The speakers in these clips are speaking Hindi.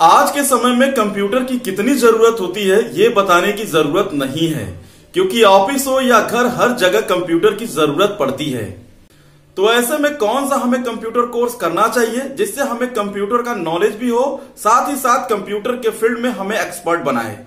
आज के समय में कंप्यूटर की कितनी ज़रूरत होती है, ये बताने की ज़रूरत नहीं है, क्योंकि ऑफ़िस हो या घर, हर जगह कंप्यूटर की ज़रूरत पड़ती है। तो ऐसे में कौन सा हमें कंप्यूटर कोर्स करना चाहिए, जिससे हमें कंप्यूटर का नॉलेज भी हो, साथ ही साथ कंप्यूटर के फ़ील्ड में हमें एक्सपर्ट बनाए?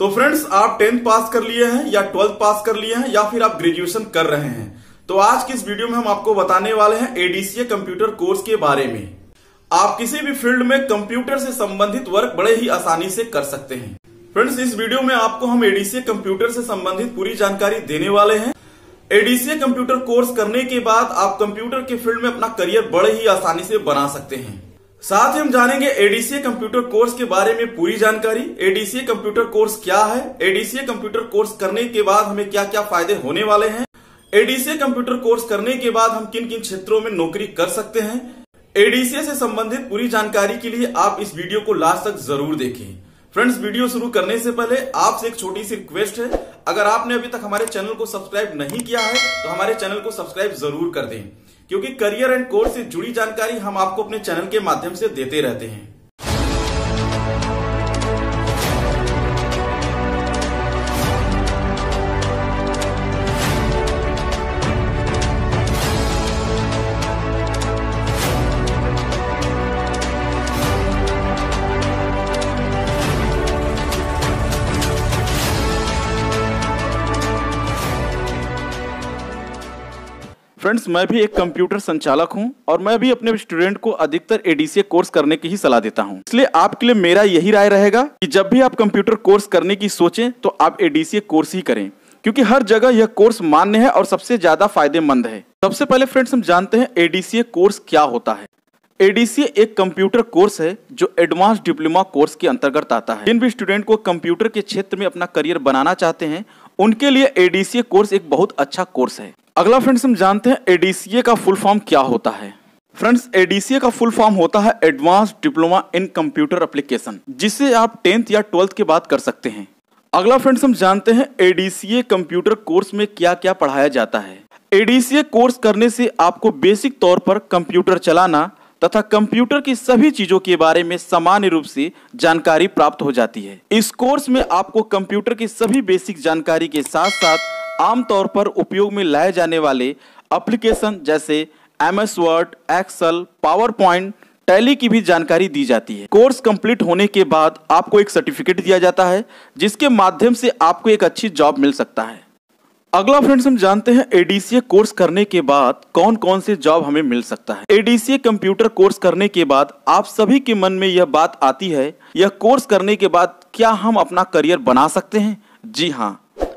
तो फ्रेंड्स, आप टेंथ पास कर लिए हैं, या ट्वेल्थ पास कर लिए हैं, या फिर आप ग्रेजुएशन कर रहे हैं? तो आज की इस वीडियो में हम आपको बताने वाले हैं एडीसीए कंप्यूटर कोर्स के बारे में। आप किसी भी फ़ील्ड में कंप्यूटर से संबंधित वर्क बड़े ही आसानी से कर सकते हैं। फ्रेंड्स, इस वीडियो में आपको हम एडीसीए कंप्यूटर से संबंधित पूरी जानकारी देने वाले हैं। एडीसीए कंप्यूटर कोर्स करने के बाद आप कंप्यूटर के फ़ील्ड में अपना करियर बड़े ही आसानी से बना सकते हैं। साथ ही हम जानेंगे एडीसीए कंप्यूटर कोर्स के बारे में पूरी जानकारी। एडीसीए कंप्यूटर कोर्स क्या है? एडीसीए कंप्यूटर कोर्स करने के बाद हमें क्या क्या फ़ायदे होने वाले हैं? एडीसीए कंप्यूटर कोर्स करने के बाद हम किन किन क्षेत्रों में नौकरी कर सकते हैं? एडीसीए से संबंधित पूरी जानकारी के लिए आप इस वीडियो को लास्ट तक ज़रूर देखें। फ्रेंड्स, वीडियो शुरू करने से पहले आपसे एक छोटी सी रिक्वेस्ट है। अगर आपने अभी तक हमारे चैनल को सब्सक्राइब नहीं किया है तो हमारे चैनल को सब्सक्राइब ज़रूर कर दें, क्योंकि करियर एंड कोर्स से जुड़ी जानकारी हम आपको अपने चैनल के माध्यम से देते रहते हैं। फ्रेंड्स मैं भी एक कंप्यूटर संचालक हूँ और मैं भी अपने स्टूडेंट को अधिकतर एडीसीए कोर्स करने की ही सलाह देता हूँ। इसलिए आपके लिए मेरा यही राय रहेगा कि जब भी आप कंप्यूटर कोर्स करने की सोचें तो आप एडीसीए कोर्स ही करें, क्योंकि हर जगह यह कोर्स मान्य है और सबसे ज़्यादा फ़ायदेमंद है। सबसे पहले फ्रेंड्स हम जानते हैं एडीसीए कोर्स क्या होता है। एडीसीए एक कंप्यूटर कोर्स है, जो एडवांस डिप्लोमा कोर्स के अंतर्गत आता है। जिन भी स्टूडेंट को कंप्यूटर के क्षेत्र में अपना करियर बनाना चाहते हैं उनके लिए एडीसीए कोर्स एक बहुत अच्छा कोर्स है। अगला फ्रेंड्स हम जानते हैं एडीसीए का फुल फॉर्म क्या होता है। फ्रेंड्स एडीसीए का फुल फॉर्म होता है advance diploma in computer application जिसे आप टेंथ या ट्वेल्थ के बाद कर सकते हैं। अगला फ्रेंड्स हम जानते हैं एडीसीए कंप्यूटर कोर्स में क्या क्या पढ़ाया जाता है। एडीसीए कोर्स करने से आपको बेसिक तौर पर कंप्यूटर चलाना तथा कंप्यूटर की सभी चीज़ों के बारे में सामान्य रूप से जानकारी प्राप्त हो जाती है। इस कोर्स में आपको कंप्यूटर की सभी बेसिक जानकारी के साथ साथ आमतौर पर उपयोग में लाए जाने वाले एप्लीकेशन जैसे M S Word, Excel PowerPoint Tally की भी जानकारी दी जाती है। कोर्स कंप्लीट होने के बाद आपको एक सर्टिफिकेट दिया जाता है, जिसके माध्यम से आपको एक अच्छी जॉब मिल सकता है। अगला फ्रेंड्स, हम जानते हैं एडीसीए कोर्स करने के बाद कौन कौन से जॉब हमें मिल सकता है। एडीसीए कंप्यूटर कोर्स करने के बाद आप सभी के मन में यह बात आती है, यह कोर्स करने के बाद क्या हम अपना करियर बना सकते हैं? जी हाँ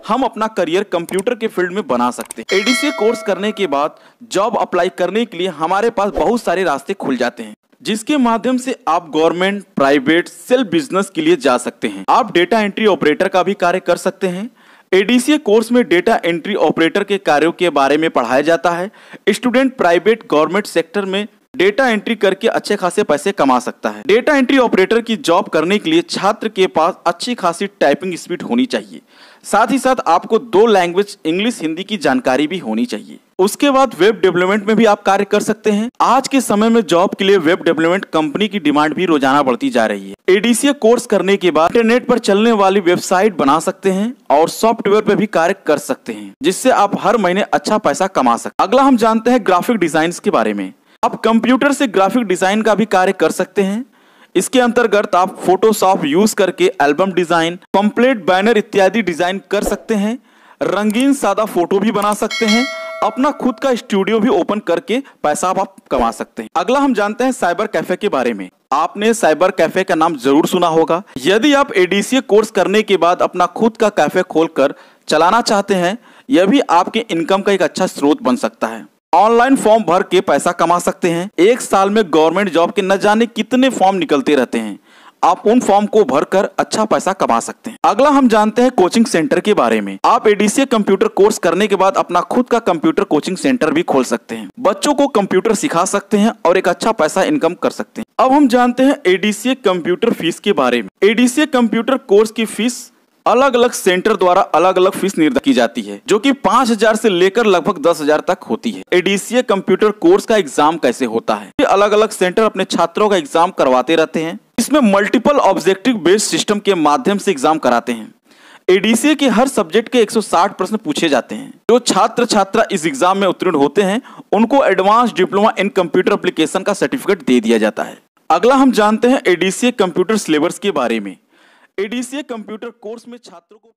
हम अपना करियर कंप्यूटर के फ़ील्ड में बना सकते हैं। एडीसीए कोर्स करने के बाद जॉब अप्लाई करने के लिए हमारे पास बहुत सारे रास्ते खुल जाते हैं, जिसके माध्यम से आप गवर्नमेंट, प्राइवेट, सेल्फ बिज़नेस के लिए जा सकते हैं। आप डेटा एंट्री ऑपरेटर का भी कार्य कर सकते हैं एडीसीए कोर्स में डेटा एंट्री ऑपरेटर के कार्यों के बारे में पढ़ाया जाता है। स्टूडेंट प्राइवेट गवर्नमेंट सेक्टर में डेटा एंट्री करके अच्छे खासे पैसे कमा सकता है। डेटा एंट्री ऑपरेटर की जॉब करने के लिए छात्र के पास अच्छी खासी टाइपिंग स्पीड होनी चाहिए। साथ ही साथ आपको दो लैंग्वेज इंग्लिश हिंदी की जानकारी भी होनी चाहिए। उसके बाद वेब डेवलपमेंट में भी आप कार्य कर सकते हैं। आज के समय में जॉब के लिए वेब डेवलपमेंट कंपनी की डिमांड भी रोज़ाना बढ़ती जा रही है। एडीसीए कोर्स करने के बाद इंटरनेट पर चलने वाली वेबसाइट बना सकते हैं और सॉफ्टवेयर पर भी कार्य कर सकते हैं, जिससे आप हर महीने अच्छा पैसा कमा सकते अगला हम जानते हैं ग्राफिक डिज़ाइन के बारे में। आप कंप्यूटर से ग्राफिक डिज़ाइन का भी कार्य कर सकते हैं। इसके अंतर्गत आप फोटोशॉप यूज़ करके एल्बम डिज़ाइन कंप्लीट बैनर इत्यादि डिज़ाइन कर सकते हैं। रंगीन सादा फ़ोटो भी बना सकते हैं। अपना खुद का स्टूडियो भी ओपन करके पैसा आप कमा सकते हैं। अगला हम जानते हैं साइबर कैफ़े के बारे में। आपने साइबर कैफ़े का नाम ज़रूर सुना होगा। यदि आप एडीसीए कोर्स करने के बाद अपना खुद का कैफ़े खोलकर चलाना चाहते हैं, यह भी आपके इनकम का एक अच्छा स्रोत बन सकता है। ऑनलाइन फॉर्म भर के पैसा कमा सकते हैं। एक साल में गवर्नमेंट जॉब के न जाने कितने फॉर्म निकलते रहते हैं। आप उन फॉर्म को भरकर अच्छा पैसा कमा सकते हैं। अगला हम जानते हैं कोचिंग सेंटर के बारे में। आप एडीसीए कंप्यूटर कोर्स करने के बाद अपना खुद का कंप्यूटर कोचिंग सेंटर भी खोल सकते हैं। बच्चों को कंप्यूटर सिखा सकते हैं और एक अच्छा पैसा इनकम कर सकते हैं। अब हम जानते हैं एडीसीए कंप्यूटर फ़ीस के बारे में। एडीसीए कंप्यूटर कोर्स की फ़ीस अलग अलग सेंटर द्वारा अलग अलग फ़ीस निर्धारित की जाती है, जो कि पाँच हज़ार से लेकर लगभग दस हज़ार तक होती है। एडीसीए कंप्यूटर कोर्स का एग्ज़ाम कैसे होता है? अलग अलग सेंटर अपने छात्रों का एग्ज़ाम करवाते रहते हैं। इसमें मल्टीपल ऑब्जेक्टिव बेस्ड सिस्टम के माध्यम से एग्ज़ाम कराते हैं। एडीसीए के हर सब्जेक्ट के 160 प्रश्न पूछे जाते हैं। जो छात्र छात्रा इस एग्ज़ाम में उत्तीर्ण होते हैं, उनको advance diploma in computer application का सर्टिफिकेट दे दिया जाता है। अगला हम जानते हैं एडीसीए कंप्यूटर सिलेबस के बारे में। एडीसीए कंप्यूटर कोर्स में छात्रों को